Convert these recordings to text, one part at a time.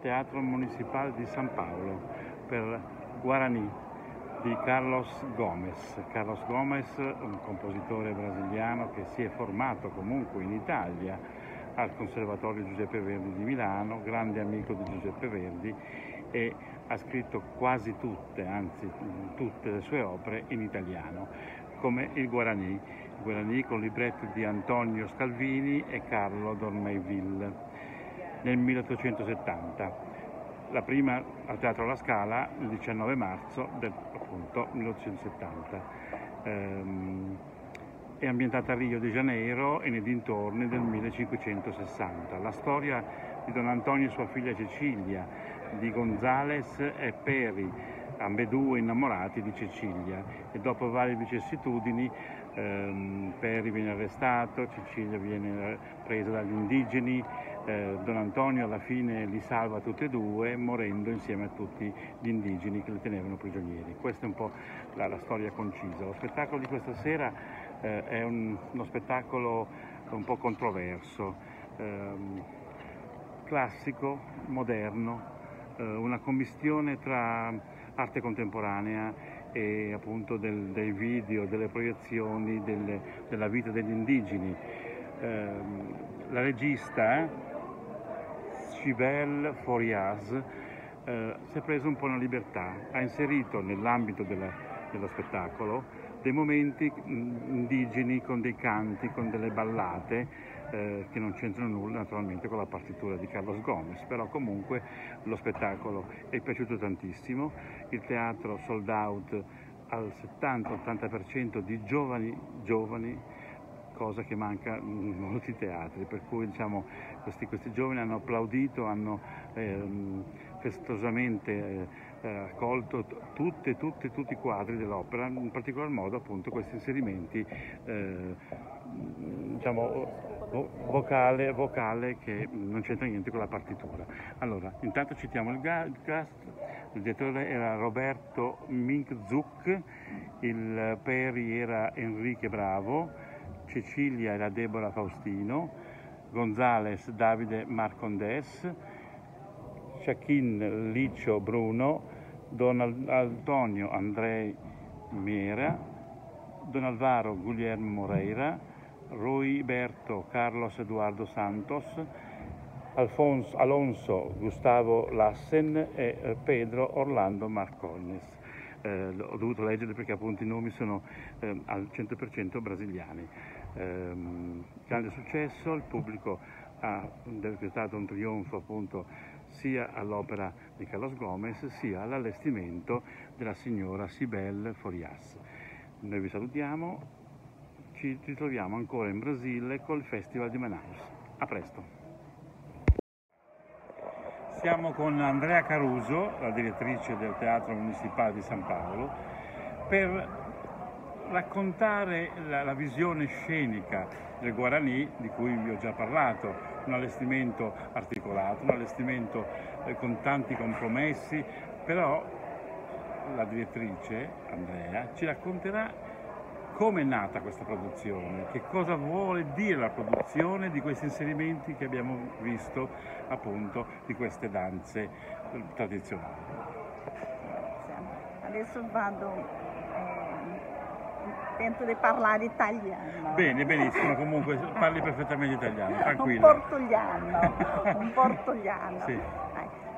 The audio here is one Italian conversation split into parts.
Teatro Municipale di San Paolo per Guarani di Carlos Gomez. Carlos Gomez, un compositore brasiliano che si è formato comunque in Italia al Conservatorio Giuseppe Verdi di Milano, grande amico di Giuseppe Verdi e ha scritto quasi tutte, anzi tutte le sue opere in italiano, come il Guarani, il Guarani con libretto di Antonio Scalvini e Carlo Dormeiville nel 1870. La prima al Teatro La Scala il 19 marzo del appunto 1870. Ehm, è ambientata a Rio de Janeiro e nei dintorni del 1560. La storia di Don Antonio e sua figlia Cecilia, di Gonzales e Peri, ambedue innamorati di Cecilia e dopo varie vicissitudini ehm, Peri viene arrestato, Cecilia viene presa dagli indigeni, eh, Don Antonio alla fine li salva tutti e due morendo insieme a tutti gli indigeni che li tenevano prigionieri. Questa è un po' la, la storia concisa. Lo spettacolo di questa sera eh, è un, uno spettacolo un po' controverso, ehm, classico, moderno, eh, una commistione tra arte contemporanea e appunto del, dei video, delle proiezioni delle, della vita degli indigeni. Eh, la regista Cibel Forias eh, si è preso un po' una libertà, ha inserito nell'ambito della, dello spettacolo dei momenti indigeni con dei canti, con delle ballate eh, che non c'entrano nulla naturalmente con la partitura di Carlos Gomez, però comunque lo spettacolo è piaciuto tantissimo, il teatro sold out al 70-80% di giovani, giovani cosa che manca in molti teatri, per cui diciamo, questi, questi, giovani hanno applaudito, hanno ehm, festosamente eh, eh, accolto tutte, tutte, tutti i quadri dell'opera, in particolar modo appunto questi inserimenti eh, diciamo, vocale, vocale, che non c'entra niente con la partitura. Allora, intanto citiamo il cast, il direttore era Roberto Minkzuk, il Peri era Enrique Bravo, Cecilia era Deborah Faustino, Gonzales Davide Marcondes, Shaquin Licio Bruno, Don Antonio Andrei Miera, Don Alvaro Guglielmo Moreira, Rui Berto Carlos Eduardo Santos, Alfonso, Alonso Gustavo Lassen e eh, Pedro Orlando Marcones eh, ho dovuto leggere perché appunto i nomi sono eh, al 100% brasiliani. Eh, grande successo, il pubblico ha decretato un trionfo appunto sia all'opera di Carlos Gomez sia all'allestimento della signora Sibel Forias. Noi vi salutiamo, ci ritroviamo ancora in Brasile col Festival di Manaus. A presto! Siamo con Andrea Caruso, la direttrice del Teatro Municipale di San Paolo, per raccontare la, la, visione scenica del Guarani, di cui vi ho già parlato, un allestimento articolato, un allestimento eh, con tanti compromessi, però la direttrice, Andrea, ci racconterà come è nata questa produzione, che cosa vuole dire la produzione di questi inserimenti che abbiamo visto appunto di queste danze eh, tradizionali. Adesso vado, tento di parlare italiano. Bene, benissimo, comunque parli perfettamente italiano, tranquillo. Un portogliano, un portogliano. Sì.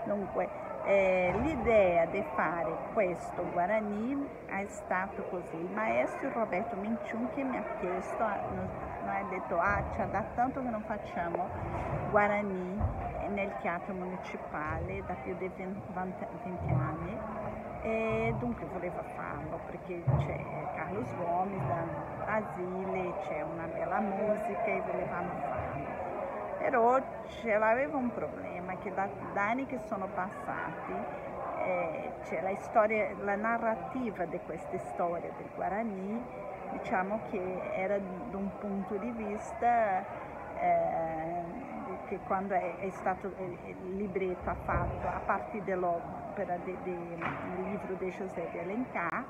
Dunque, eh, l'idea di fare questo Guarani è stato così. Il maestro Roberto Minciun che mi ha chiesto, mi ha detto, ah, c'è da tanto che non facciamo Guarani nel teatro municipale da più di 20, 20 anni e dunque voleva farlo perché c'è Carlos Gomes da Brasile, c'è una bella musica e volevamo farlo. Però aveva un problema che da, da, anni che sono passati eh, c'è la storia, la narrativa di queste storie del Guarani, diciamo che era da un punto di vista eh, che quando è, è stato il libretto fatto a partire dell'opera del de, libro di José de Alencar,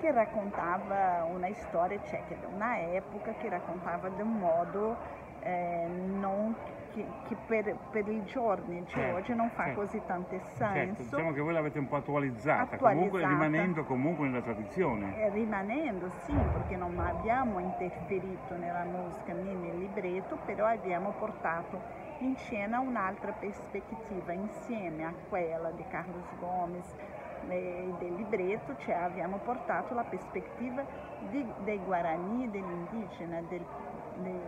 che raccontava una storia cioè, una epoca che raccontava di un modo eh, non che, che per, per, i giorni di certo, oggi non fa certo. così tanto certo, senso. Certo, diciamo che voi l'avete un po' attualizzata, attualizzata. Comunque, rimanendo comunque nella tradizione. Eh, rimanendo, sì, perché non abbiamo interferito nella musica né nel libretto, però abbiamo portato in scena un'altra prospettiva insieme a quella di Carlos Gomes e del libretto, cioè abbiamo portato la prospettiva dei Guarani, dell'indigena, del, del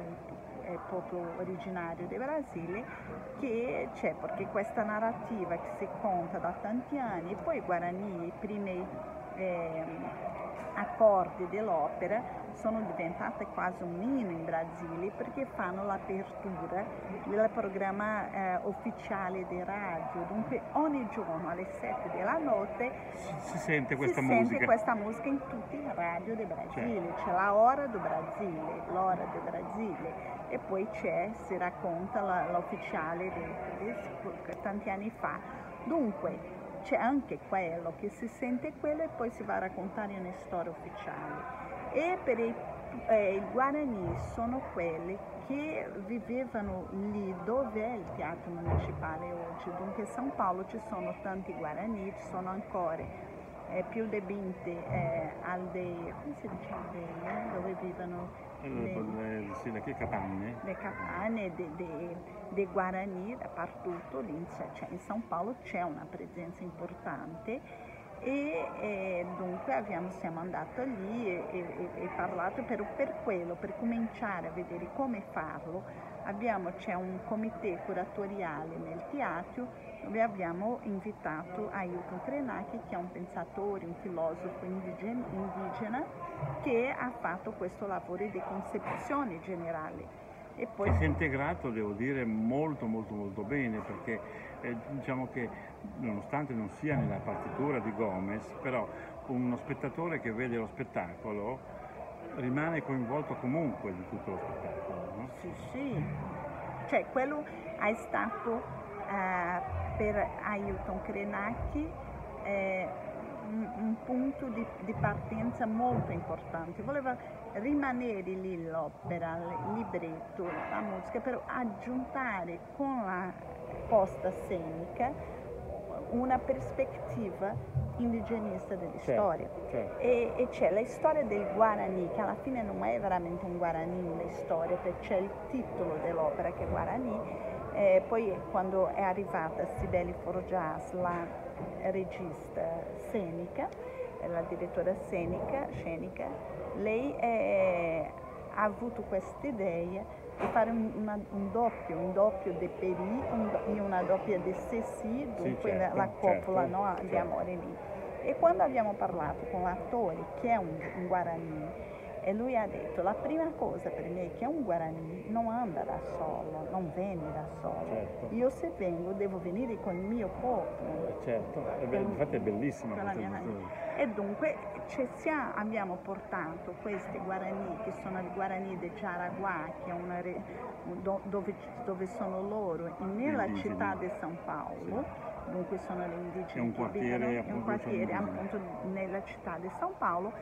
è popolo originario del Brasile, che c'è perché questa narrativa che si conta da tanti anni, poi i Guarani, i primi eh, accordi dell'opera, sono diventate quasi un inno in Brasile perché fanno l'apertura del programma eh, ufficiale di radio. Dunque ogni giorno alle 7 della notte si, si sente questa si musica. sente questa musica in tutti i radio del Brasile. Certo. C'è la ora del Brasile, l'ora del Brasile e poi c'è, si racconta l'ufficiale di, di, di tanti anni fa. Dunque c'è anche quello che si sente quello e poi si va a raccontare una storia ufficiale. E per i, eh, i Guarani sono quelli che vivevano lì dove è il teatro municipale oggi. Dunque a São Paulo ci sono tanti Guarani, ci sono ancora eh, più di 20 eh, aldee, come si dice aldee, dove vivono le, sì, le capanne. Le capanne dei Guarani dappertutto, lì cioè, in São Paulo c'è una presenza importante e, e dunque abbiamo, siamo andati lì e, e, e parlato per, per, quello, per cominciare a vedere come farlo. Abbiamo, c'è un comité curatoriale nel teatro dove abbiamo invitato Ailton Krenak, che è un pensatore, un filosofo indigena, indigena che ha fatto questo lavoro di concezione generale. E poi... si è integrato, devo dire, molto molto molto bene perché eh, diciamo che nonostante non sia nella partitura di Gomez, però uno spettatore che vede lo spettacolo rimane coinvolto comunque di tutto lo spettacolo. No? Sì, sì, cioè quello è stato eh, per Ailton Crenacchi eh, un, un, punto di, di, partenza molto importante. Voleva rimanere lì l'opera, il libretto, la musica, però aggiuntare con la posta scenica una prospettiva indigenista della certo, storia. Certo. E, e, c'è la storia del Guarani, che alla fine non è veramente un Guarani una storia, perché c'è il titolo dell'opera che è Guarani, eh, poi quando è arrivata Sibeli Forgias, la regista scenica, la direttora scenica, scenica lei è, ha avuto questa idea di fare un, una, un, doppio, un doppio di Peri e una doppia di Ceci, dunque sì, certo, la, coppola certo, no, certo. di amore lì. E quando abbiamo parlato con l'attore, che è un, un Guarani, e lui ha detto, la prima cosa per me è che un Guarani non anda da solo, non viene da solo. Certo. Io se vengo devo venire con il mio popolo. Certo, be- infatti è bellissima questa E dunque siamo, abbiamo portato questi Guarani, che sono i Guarani di Jaraguá, che è re, dove, dove, sono loro, nella città di San Paolo. Sì. Dunque sono le indigene è un quartiere, un quartiere appunto nella città di San Paolo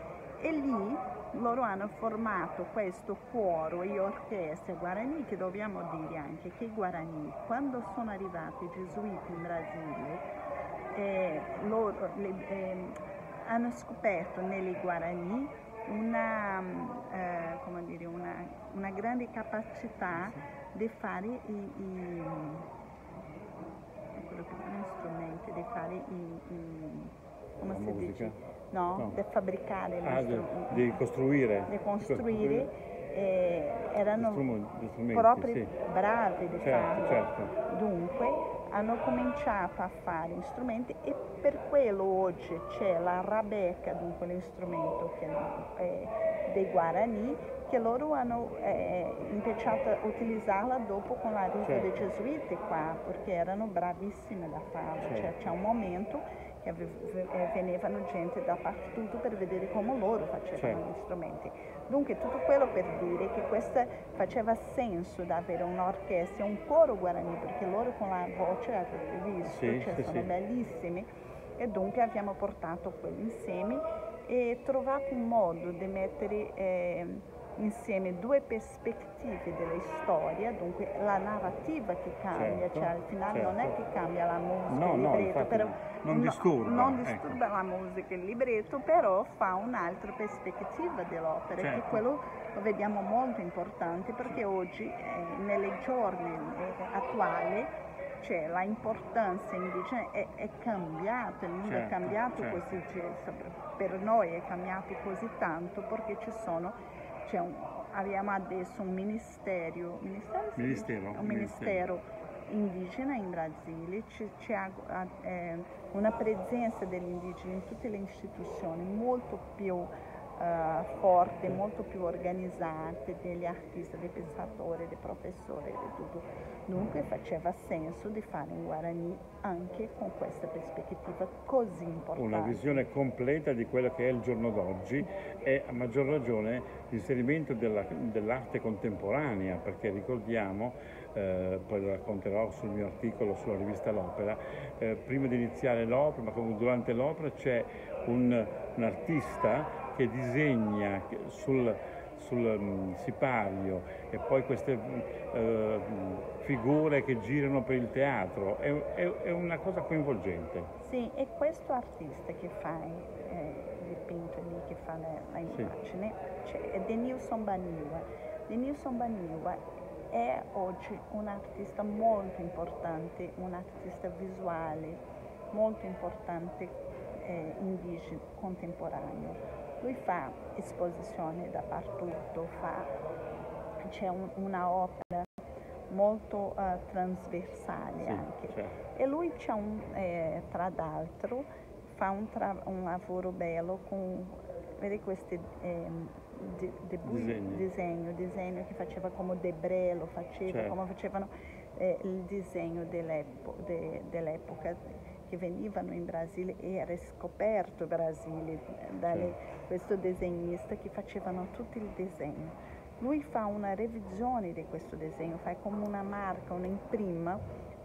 e lì loro hanno formato questo coro e orchestra guarani che dobbiamo dire anche che i guarani quando sono arrivati i gesuiti in Brasile eh, loro, le, eh, hanno scoperto nelle guarani una, eh, dire, una, una, grande capacità di fare i, i che strumenti, di fare i, i come si dice? no? no. Di fabbricare, ah, di, costruire. Di costruire. Eh, erano proprio sì. bravi di certo, farlo. Certo. Dunque hanno cominciato a fare strumenti e per quello oggi c'è la rabeca, dunque l'istrumento che è dei Guarani, che loro hanno eh, cominciato a utilizzarla dopo con l'arrivo certo. dei gesuiti qua, perché erano bravissimi da farlo. Certo. Cioè, c'è un momento che venivano gente dappertutto per vedere come loro facevano certo. gli strumenti. Dunque tutto quello per dire che questo faceva senso di avere un'orchestra, un coro guarani, perché loro con la voce, avete visto, sì, cioè, sì, sono sì. bellissimi e dunque abbiamo portato quelli insieme e trovato un modo di mettere eh, insieme due prospettive della storia, dunque la narrativa che cambia, certo, cioè al finale certo. non è certo. che cambia la musica, no, il libretto, no, però non disturba, no, non disturba ecco. la musica, il libretto, però fa un'altra prospettiva dell'opera, certo. che quello lo vediamo molto importante perché oggi, eh, nelle giorni eh, attuali, cioè la importanza indigena è, è cambiata, il mondo certo, è cambiato certo. così, cioè, per noi è cambiato così tanto perché ci sono, un, abbiamo adesso un ministero, ministero, ministero, un ministero indigena in Brasile, c'è eh, una presenza degli indigeni in tutte le istituzioni molto più uh, forte, molto più organizzate degli artisti, dei pensatori, dei professori, di tutto. Dunque faceva senso di fare in Guarani anche con questa prospettiva così importante. Una visione completa di quello che è il giorno d'oggi e a maggior ragione l'inserimento della, dell'arte contemporanea, perché ricordiamo eh, poi lo racconterò sul mio articolo sulla rivista L'Opera, eh, prima di iniziare l'opera, ma comunque durante l'opera c'è un, un artista che disegna sul, sul um, sipario e poi queste uh, figure che girano per il teatro, è, è, è, una cosa coinvolgente. Sì, e questo artista che fa eh, dipinto lì, che fa la, la immagine, sì. cioè, è Denilson Baniwa. Denilson Baniwa è oggi un artista molto importante, un artista visuale molto importante eh, indigeno contemporaneo lui fa esposizioni dappertutto, fa, c'è un, una opera molto uh, trasversale sì, anche. Certo. E lui c'è un, eh, tra l'altro, fa un, tra, un, lavoro bello con, vedi questi eh, de, de, disegno. disegno, disegno che faceva come Debré lo faceva, certo. come facevano eh, il disegno dell'epo, de, dell'epoca che venivano in Brasile e era scoperto Brasile da sì. questo disegnista che facevano tutto il disegno. Lui fa una revisione di questo disegno, fa come una marca, una imprima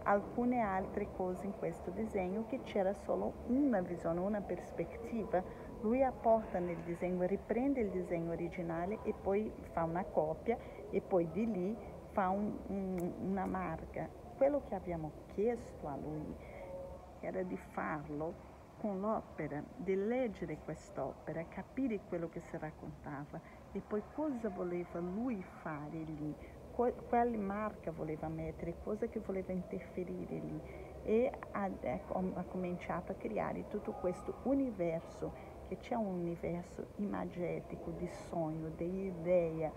alcune altre cose in questo disegno che c'era solo una visione, una prospettiva. Lui apporta nel disegno, riprende il disegno originale e poi fa una copia e poi di lì fa un, un, una marca. Quello che abbiamo chiesto a lui era di farlo con l'opera, di leggere quest'opera, capire quello che si raccontava e poi cosa voleva lui fare lì, quale marca voleva mettere, cosa che voleva interferire lì. E ha, ha cominciato a creare tutto questo universo, che c'è un universo imagetico di sogno, di idea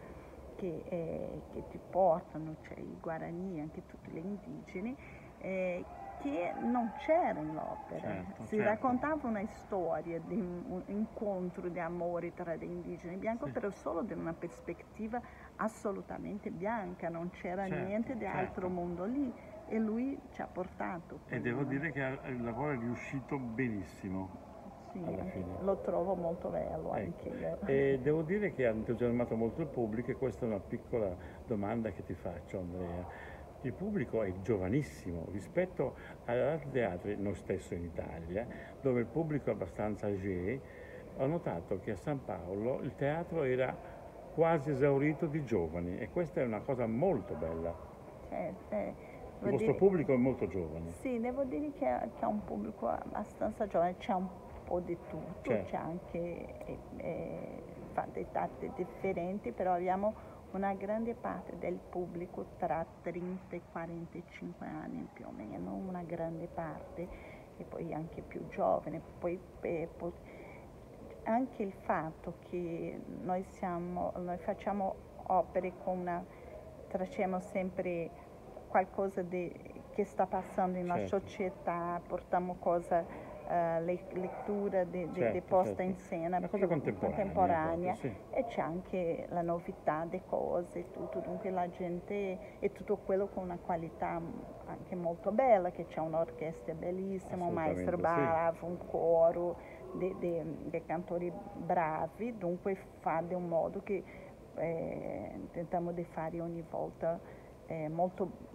che, eh, che ti portano, cioè i guarani, anche tutti gli indigeni, eh, che non c'era in opera. Certo, si certo. raccontava una storia di un incontro di amore tra gli indigeni bianchi, sì. però solo da una prospettiva assolutamente bianca, non c'era certo, niente di certo. altro mondo lì e lui ci ha portato. E devo dire che il lavoro è riuscito benissimo. Sì, lo trovo molto bello ecco. anche io. E devo dire che ha entusiasmato molto il pubblico e questa è una piccola domanda che ti faccio Andrea il pubblico è giovanissimo rispetto ad altri teatri, noi stesso in Italia, dove il pubblico è abbastanza âgé, ho notato che a San Paolo il teatro era quasi esaurito di giovani e questa è una cosa molto bella. Certo. Eh, il vostro dire... pubblico è molto giovane. Sì, devo dire che c'è un pubblico abbastanza giovane, c'è un po' di tutto, certo. c'è anche eh, eh, età differenti, però abbiamo una grande parte del pubblico tra 30 e 45 anni più o meno, una grande parte, e poi anche più giovane. Poi, eh, anche il fatto che noi, siamo, noi facciamo opere con una, tracciamo sempre qualcosa di, che sta passando nella certo. società, portiamo cose uh, lettura di, di, certo, di posta certo. in scena Una cosa contemporanea, contemporanea sì. e c'è anche la novità di cose, tutto, dunque la gente è tutto quello con una qualità anche molto bella, che c'è un'orchestra bellissima, un maestro bravo, sì. un coro dei cantori bravi, dunque fa di un modo che eh, tentiamo di fare ogni volta eh, molto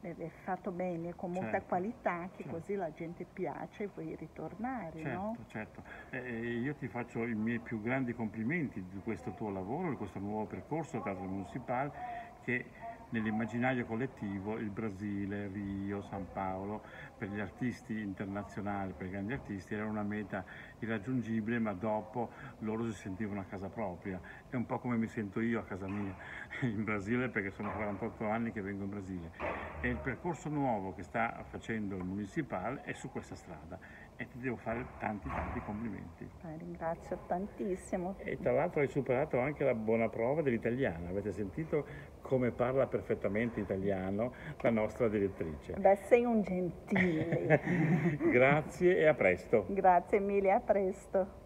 è fatto bene, con molta certo, qualità, che certo. così la gente piace e vuoi ritornare, certo, no? Certo, eh, io ti faccio i miei più grandi complimenti di questo tuo lavoro, di questo nuovo percorso Teatro Municipale che nell'immaginario collettivo il Brasile, Rio, San Paolo, per gli artisti internazionali, per i grandi artisti, era una meta irraggiungibile, ma dopo loro si sentivano a casa propria. È un po' come mi sento io a casa mia in Brasile, perché sono 48 anni che vengo in Brasile. E il percorso nuovo che sta facendo il Municipal è su questa strada e ti devo fare tanti tanti complimenti. Eh, ringrazio tantissimo. E tra l'altro hai superato anche la buona prova dell'italiano, avete sentito come parla perfettamente italiano la nostra direttrice. Beh, sei un gentile. Grazie e a presto. Grazie mille, a presto.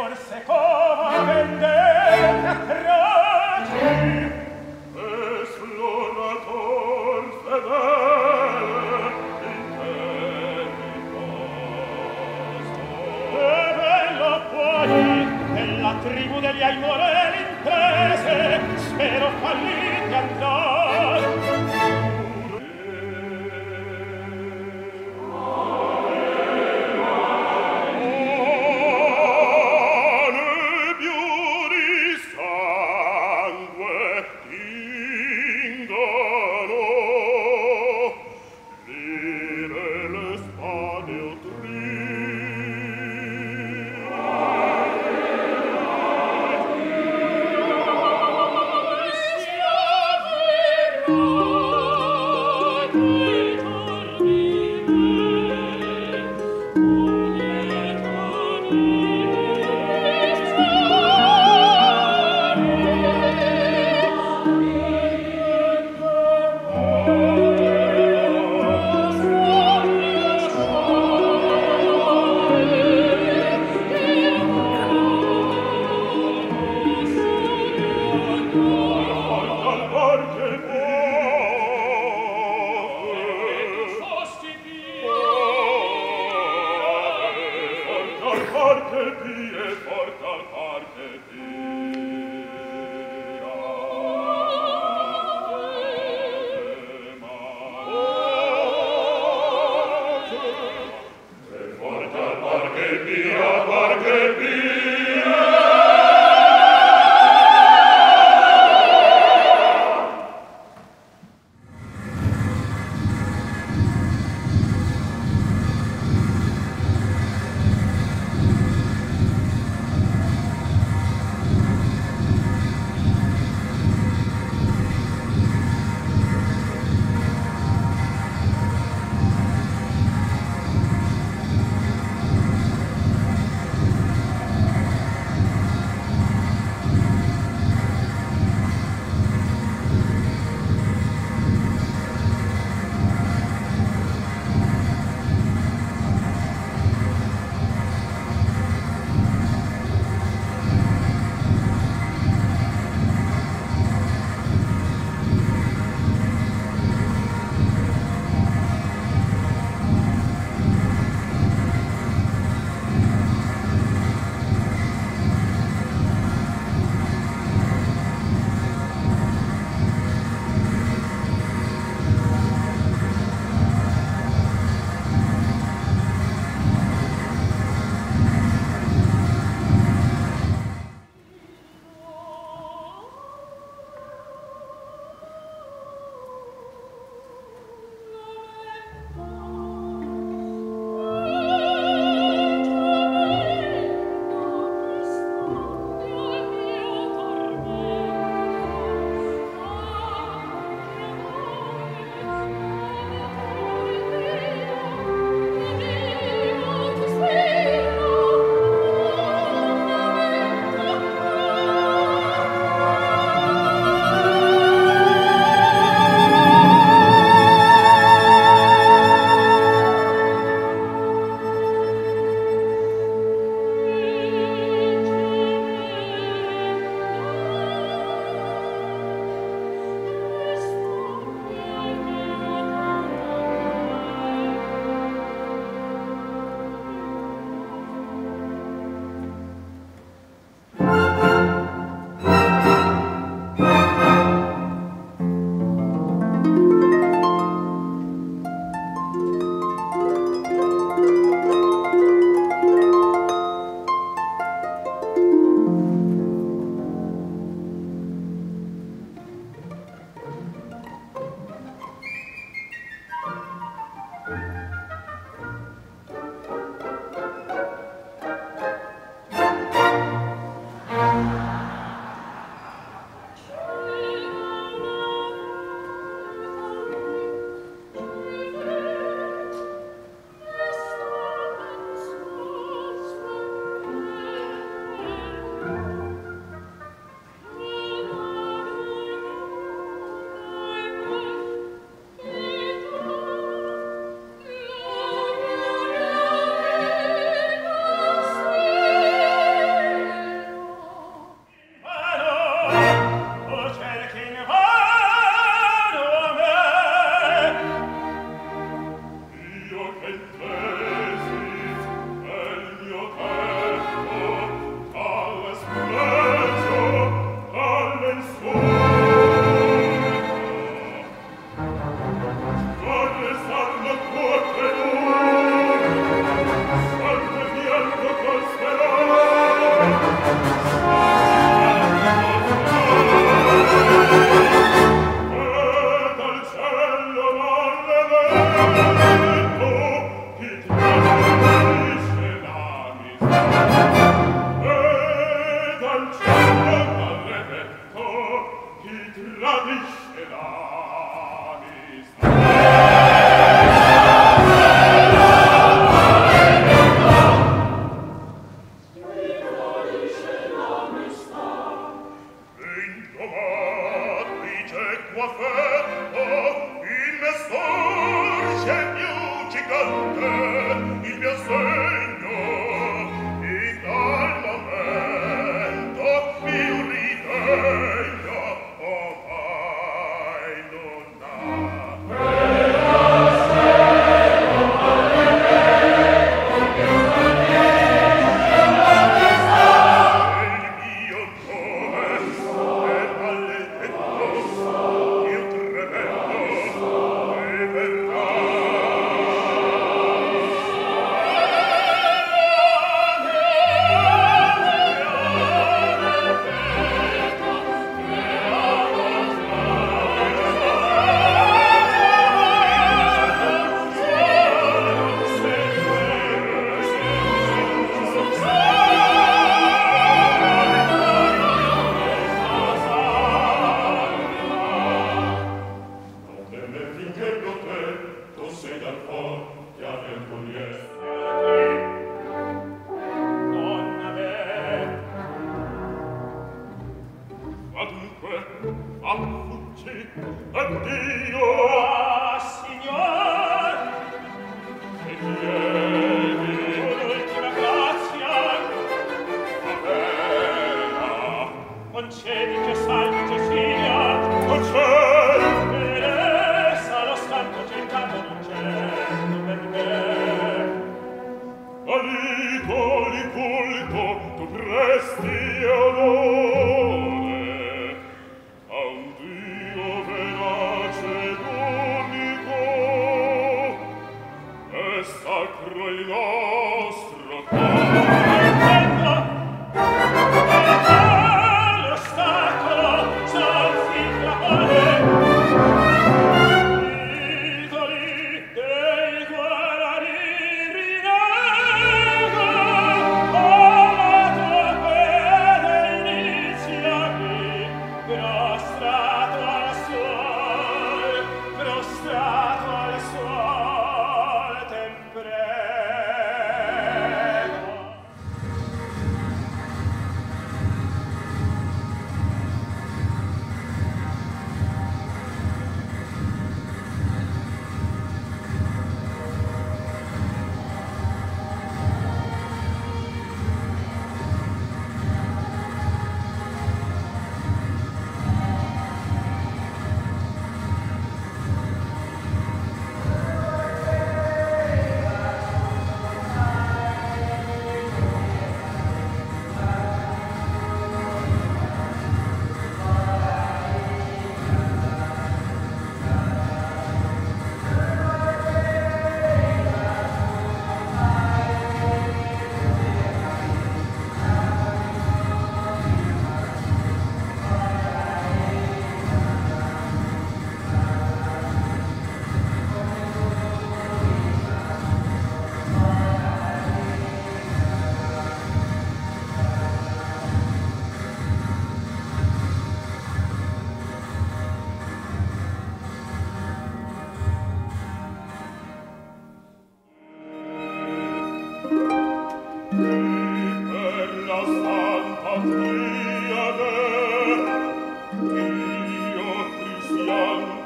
forse come vende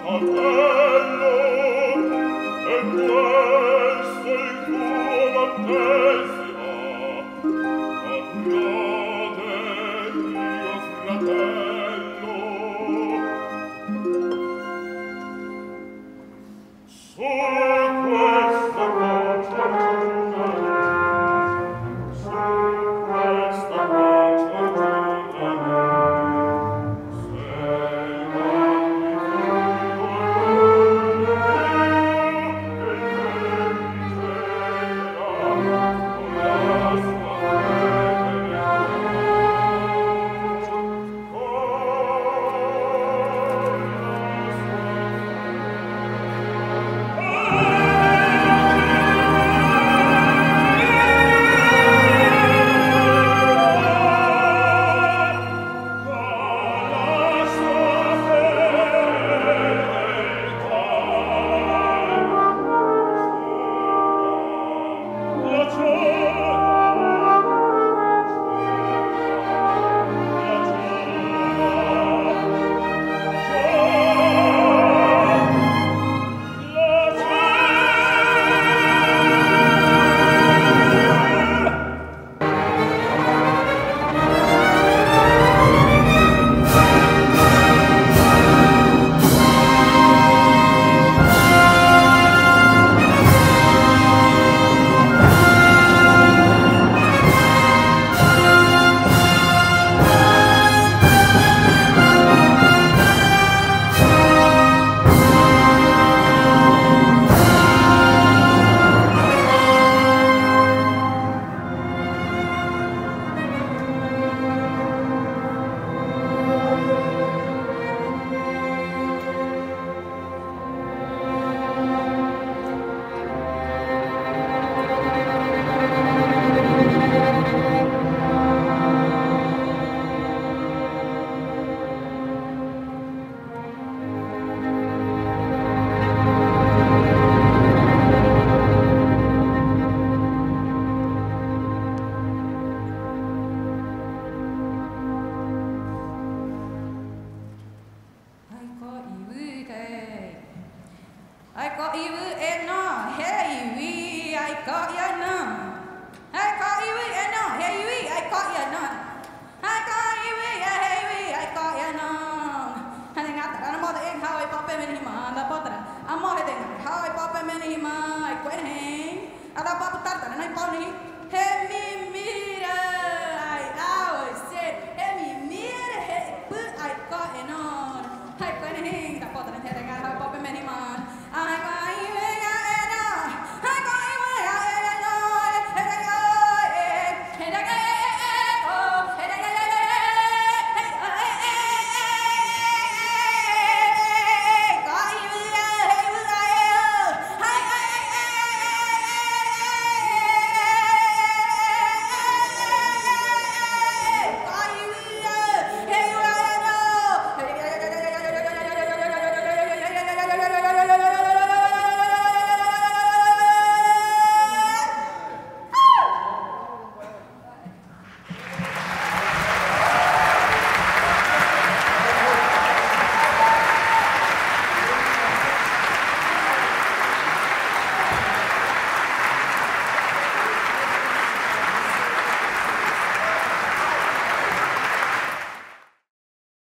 of earth. 谢谢大家